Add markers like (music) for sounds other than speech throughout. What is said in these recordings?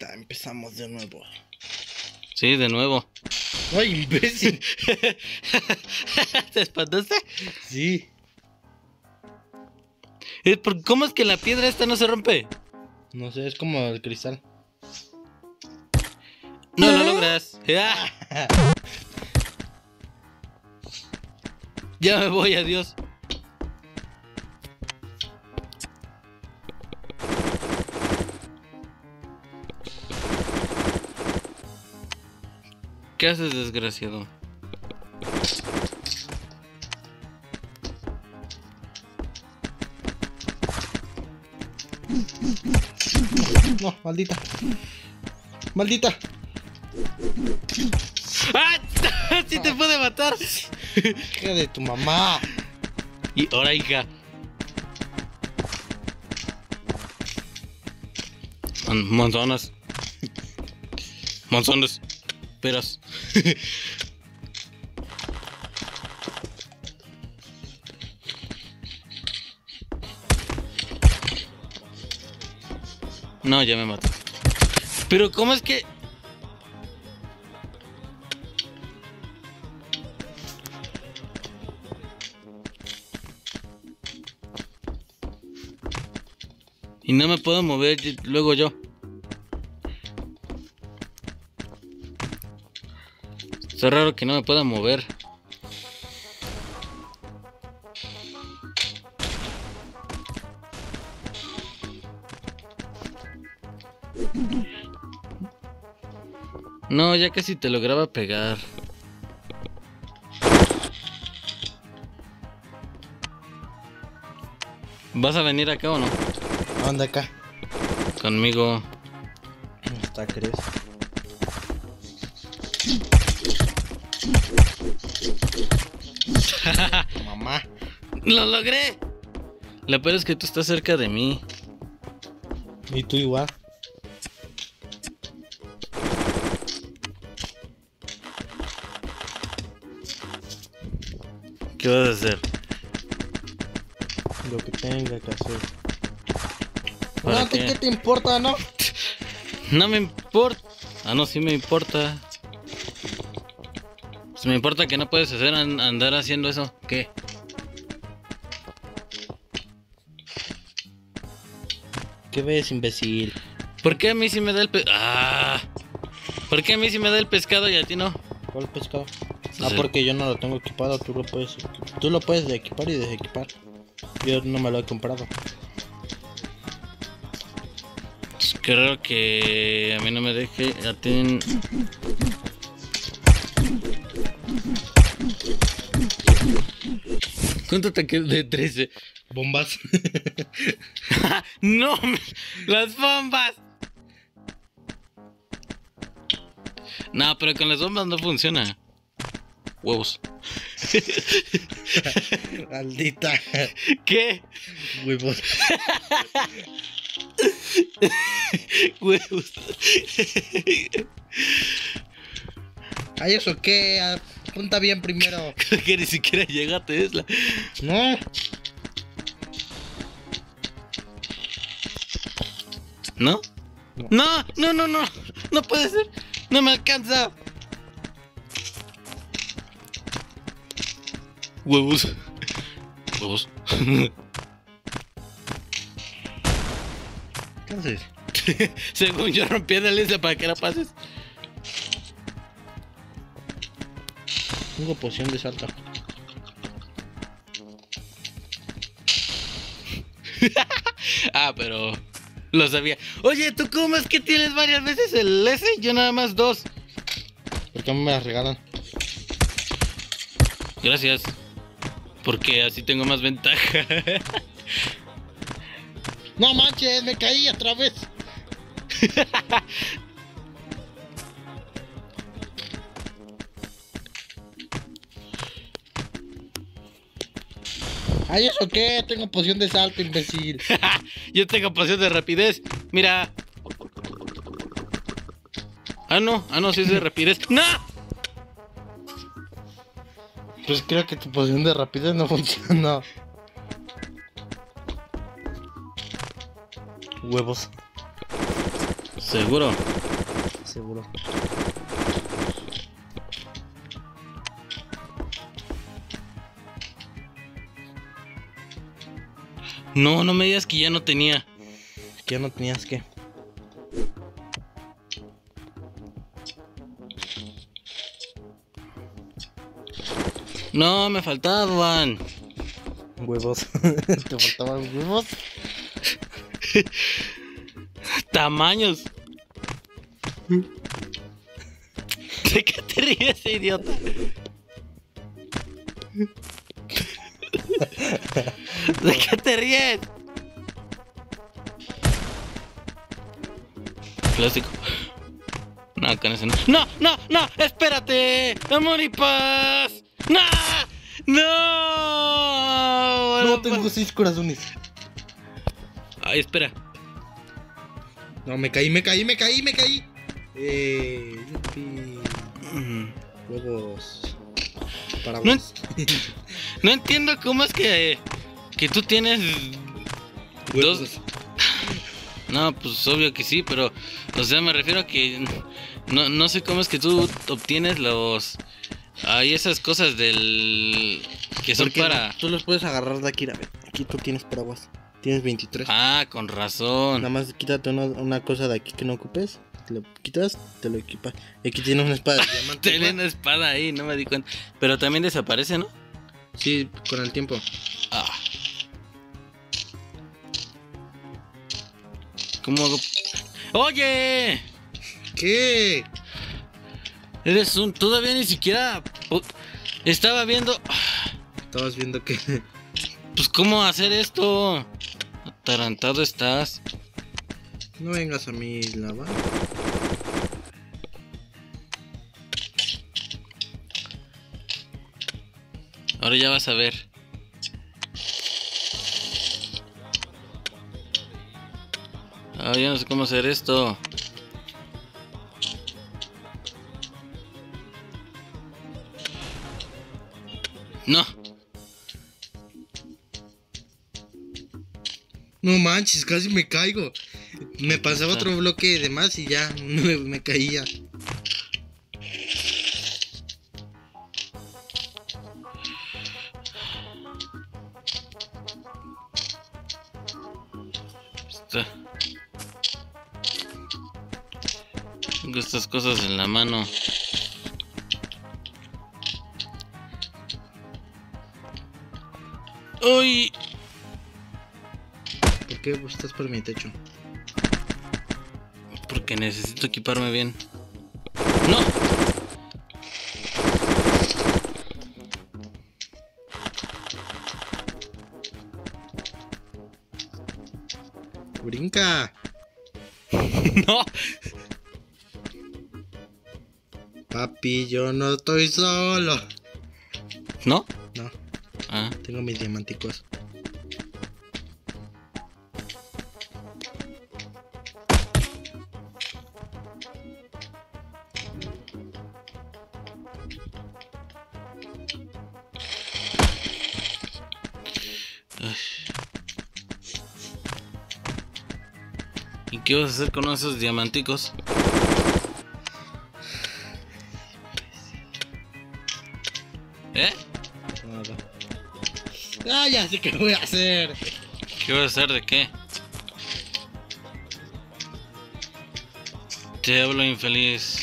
está, empezamos de nuevo. Sí, de nuevo. ¡Ay, imbécil! (laughs) ¿Te espantaste? Sí. Eh, ¿por- ¿Cómo es que la piedra esta no se rompe? No sé, es como el cristal. No lo logras. Ya (laughs) me voy, adiós. ¿Qué haces, desgraciado? No, maldita. Maldita. ¡Ah! (laughs) ¡Sí te puede matar! Hija de tu mamá. Y ahora, hija. Man- manzanas. Manzanas. Peras. (laughs) No, ya me mató. Pero ¿cómo es que...? Y no me puedo mover luego yo. Está raro que no me pueda mover. No, ya casi te lograba pegar. ¿Vas a venir acá o no? ¿Dónde acá? Conmigo. ¿Dónde está, crees? (laughs) mamá. ¡Lo logré! Lo peor es que tú estás cerca de mí. Y tú igual. ¿Qué vas a hacer? Lo que tenga que hacer. ¿Para No, ¿qué? qué? ¿qué te importa, no? (laughs) No me importa. Ah, no, sí me importa. Pues me importa que no puedes hacer an- andar haciendo eso. ¿Qué? ¿Qué ves, imbécil? ¿Por qué a mí sí me da el pe... Ah. ¿Por qué a mí sí me da el pescado y a ti no? ¿Cuál pescado? Ah, porque yo no lo tengo equipado, tú lo puedes tú lo puedes equipar y desequipar. Yo no me lo he comprado. Pues, raro que a mí no me deje. A ti. ¿Cuánto te queda de 13? Bombas. (laughs) ¡No! ¡Las bombas! No, pero con las bombas no funciona. Huevos. (laughs) Maldita. ¿Qué? Huevos. (laughs) Huevos. ¿Ay, eso qué? Apunta bien primero. (laughs) Creo que ni siquiera llega a Tesla. No. ¿No? No, no, no, no. No puede ser. No me alcanza. Huevos. Huevos. ¿Qué haces? (laughs) Según yo rompiendo la isla para que la pases. Tengo poción de salto. (laughs) Ah, pero lo sabía. Oye, ¿tú cómo es que tienes varias veces el S yo nada más dos? Porque a mí me las regalan. Gracias. Porque así tengo más ventaja. (laughs) No manches, me caí otra vez. (laughs) ¿Ay, eso qué? Tengo poción de salto, imbécil. (laughs) yo tengo pasión de rapidez. Mira. Ah, no. Ah, no, sí es de (laughs) rapidez. ¡No! Pues creo que tu poción de rapidez no (laughs) funciona. Huevos. Seguro. Seguro. No, no me digas que ya no tenía. Que ya no tenías que. No, me faltaban. Huevos. (laughs) ¿Te faltaban huevos? (laughs) Tamaños. ¿De qué te ríes, idiota? (laughs) (laughs) ¿De qué te ríes? Clásico. No, con ese no. ¡No, no, no! ¡Espérate! ¡Amor y paz! ¡No! ¡No! No, tengo seis corazones. Ay, espera. No, me caí, me caí, me caí, me caí. Eh. Mm. Huevos. No, Paraguas. (laughs) no entiendo cómo es que, que tú tienes dos. No, pues obvio que sí, pero. O sea, me refiero a que. No, no sé cómo es que tú obtienes los. Hay esas cosas del. que son Porque para. Tú los puedes agarrar de aquí, a ver. Aquí tú tienes paraguas. Tienes 23. Ah, con razón. Nada más quítate una, una cosa de aquí que no ocupes. Te lo quitas, te lo equipas. Aquí tienes una espada de (laughs) diamante. Tenía igual. una espada ahí, no me di cuenta. Pero también desaparece, ¿no? Sí, con el tiempo. ¿Cómo hago? ¡Oye! ¿Qué? Eres un. Todavía ni siquiera. Estaba viendo. Estabas viendo que. Pues, ¿cómo hacer esto? Atarantado estás. No vengas a mi lava. Ahora ya vas a ver. Ah, ya no sé cómo hacer esto. No. No manches, casi me caigo. Me pasaba otro bloque de más y ya (laughs) me, me caía. Está. Tengo estas cosas en la mano. ¡Uy! ¿Por qué estás por mi techo? Porque necesito equiparme bien. ¡No! Brinca. (laughs) ¡No! Papi, yo no estoy solo. ¿No? No, Ah. tengo mis diamanticos. ¿Y qué vas a hacer con esos diamanticos? Ah, ya sé qué voy a hacer. ¿Qué vas a hacer de qué? Te hablo infeliz.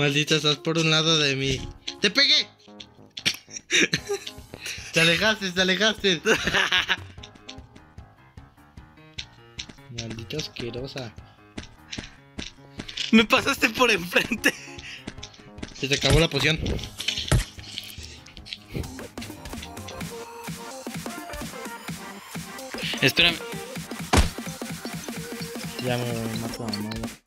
Maldita, estás por un lado de mí. ¡Te pegué! (laughs) te alejaste, te alejaste. (laughs) Maldita asquerosa. Me pasaste por enfrente. Se te acabó la poción. Espérame. Ya me mato a mamá.